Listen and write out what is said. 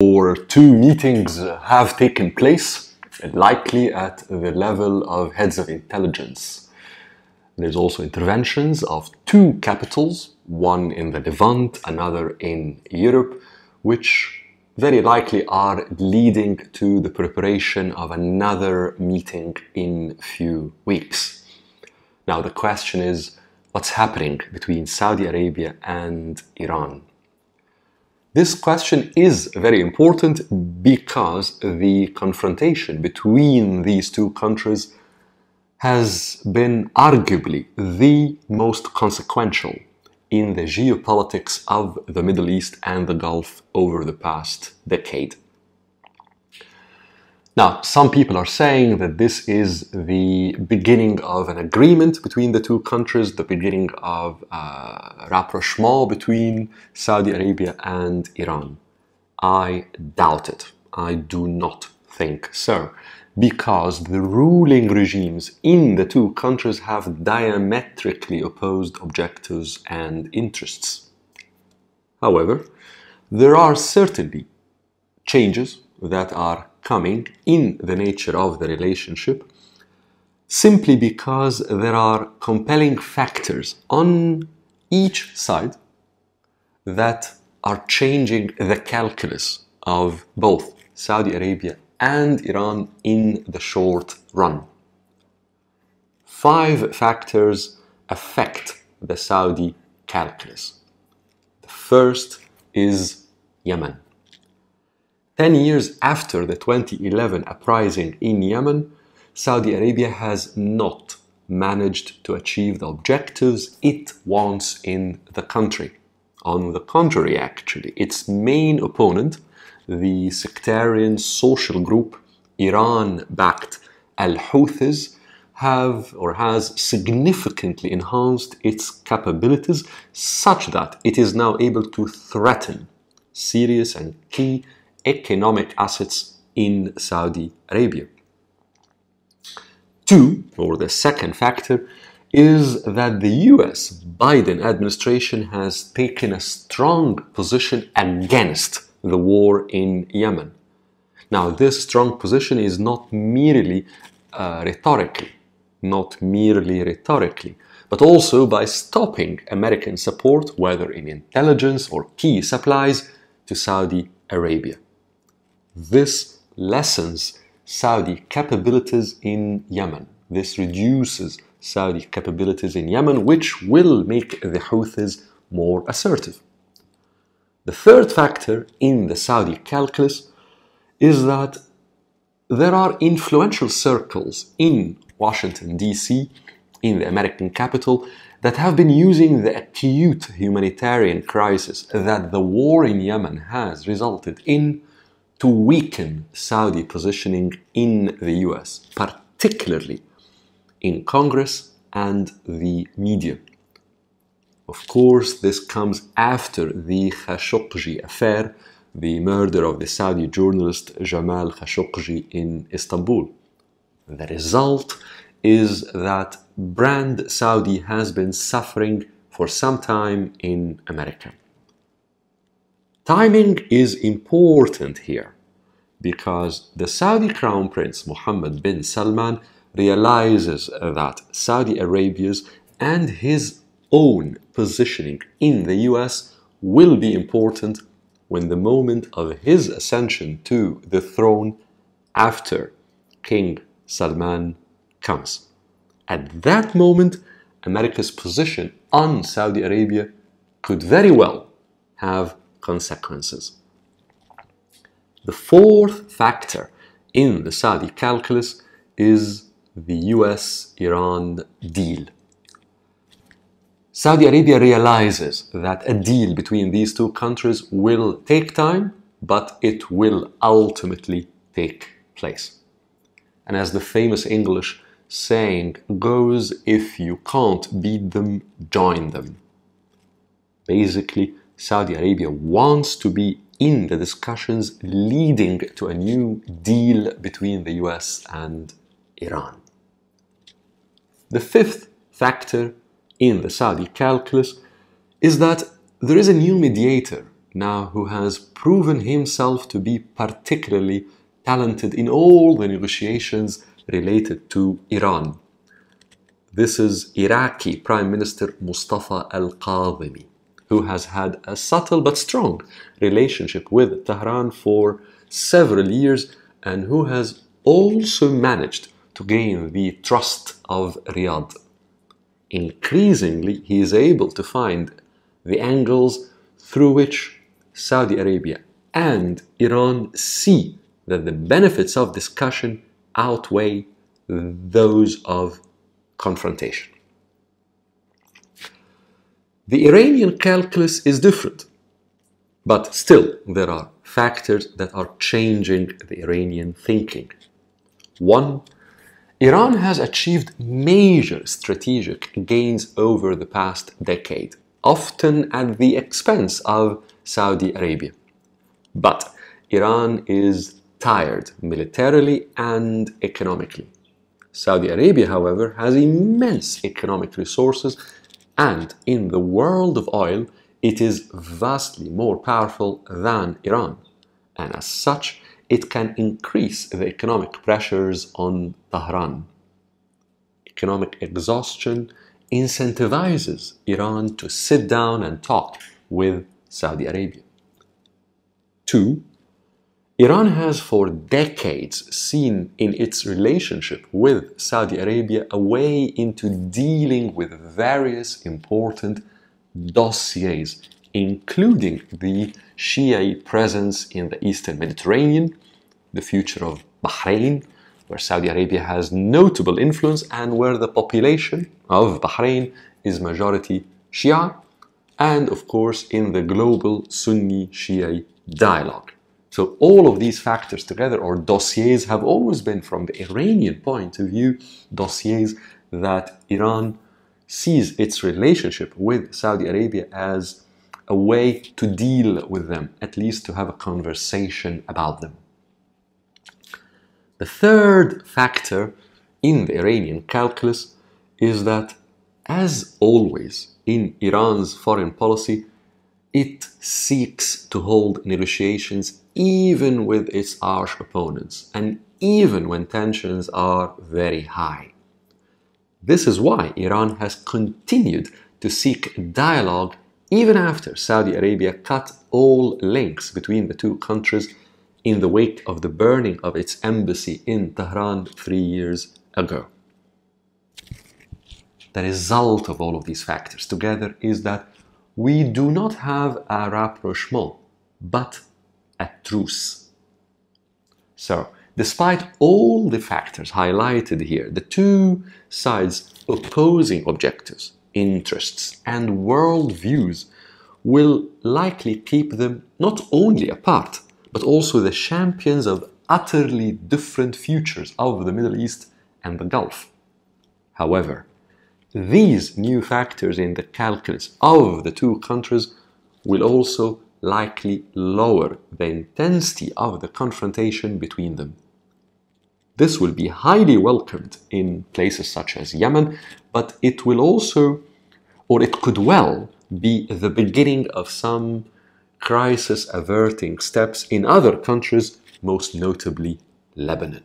or two meetings have taken place, likely at the level of heads of intelligence. There's also interventions of two capitals, one in the Levant, another in Europe, which very likely are leading to the preparation of another meeting in few weeks. Now, the question is what's happening between Saudi Arabia and Iran? This question is very important because the confrontation between these two countries has been arguably the most consequential in the geopolitics of the Middle East and the Gulf over the past decade. Now, some people are saying that this is the beginning of an agreement between the two countries, the beginning of a rapprochement between Saudi Arabia and Iran. I doubt it. I do not think so because the ruling regimes in the two countries have diametrically opposed objectives and interests. However, there are certainly changes that are coming in the nature of the relationship simply because there are compelling factors on each side that are changing the calculus of both Saudi Arabia and Iran in the short run. Five factors affect the Saudi calculus. The first is Yemen. Ten years after the 2011 uprising in Yemen, Saudi Arabia has not managed to achieve the objectives it wants in the country. On the contrary, actually, its main opponent, the sectarian social group Iran backed Al Houthis have or has significantly enhanced its capabilities such that it is now able to threaten serious and key economic assets in Saudi Arabia. Two, or the second factor, is that the US Biden administration has taken a strong position against the war in Yemen. Now, this strong position is not merely uh, rhetorically, not merely rhetorically, but also by stopping American support, whether in intelligence or key supplies, to Saudi Arabia. This lessens Saudi capabilities in Yemen. This reduces Saudi capabilities in Yemen, which will make the Houthis more assertive. The third factor in the Saudi calculus is that there are influential circles in Washington, D.C., in the American capital, that have been using the acute humanitarian crisis that the war in Yemen has resulted in to weaken Saudi positioning in the US, particularly in Congress and the media. Of course, this comes after the Khashoggi affair, the murder of the Saudi journalist Jamal Khashoggi in Istanbul. The result is that brand Saudi has been suffering for some time in America. Timing is important here because the Saudi Crown Prince Mohammed bin Salman realizes that Saudi Arabia's and his own positioning in the US will be important when the moment of his ascension to the throne after King Salman comes. At that moment, America's position on Saudi Arabia could very well have consequences. The fourth factor in the Saudi calculus is the US Iran deal. Saudi Arabia realizes that a deal between these two countries will take time, but it will ultimately take place. And as the famous English saying goes, if you can't beat them, join them. Basically, Saudi Arabia wants to be in the discussions leading to a new deal between the US and Iran. The fifth factor in the Saudi calculus is that there is a new mediator now who has proven himself to be particularly talented in all the negotiations related to Iran. This is Iraqi Prime Minister Mustafa al Kadhimi, who has had a subtle but strong relationship with Tehran for several years and who has also managed to gain the trust of Riyadh. Increasingly, he is able to find the angles through which Saudi Arabia and Iran see that the benefits of discussion outweigh those of confrontation. The Iranian calculus is different, but still there are factors that are changing the Iranian thinking. One, Iran has achieved major strategic gains over the past decade, often at the expense of Saudi Arabia. But Iran is tired militarily and economically. Saudi Arabia, however, has immense economic resources and in the world of oil, it is vastly more powerful than Iran. And as such, it can increase the economic pressures on Tehran. Economic exhaustion incentivizes Iran to sit down and talk with Saudi Arabia. Two, Iran has for decades seen in its relationship with Saudi Arabia a way into dealing with various important dossiers, including the Shia presence in the Eastern Mediterranean, the future of Bahrain, where Saudi Arabia has notable influence and where the population of Bahrain is majority Shia, and of course in the global Sunni Shia dialogue. So all of these factors together, or dossiers, have always been, from the Iranian point of view, dossiers that Iran sees its relationship with Saudi Arabia as a way to deal with them, at least to have a conversation about them. The third factor in the Iranian calculus is that, as always in Iran's foreign policy, it seeks to hold negotiations even with its harsh opponents and even when tensions are very high. This is why Iran has continued to seek dialogue even after Saudi Arabia cut all links between the two countries in the wake of the burning of its embassy in Tehran three years ago. The result of all of these factors together is that we do not have a rapprochement, but a truce. So, despite all the factors highlighted here, the two sides' opposing objectives, interests, and worldviews will likely keep them not only apart, but also the champions of utterly different futures of the Middle East and the Gulf. However, these new factors in the calculus of the two countries will also likely lower the intensity of the confrontation between them. This will be highly welcomed in places such as Yemen, but it will also, or it could well, be the beginning of some crisis averting steps in other countries, most notably Lebanon.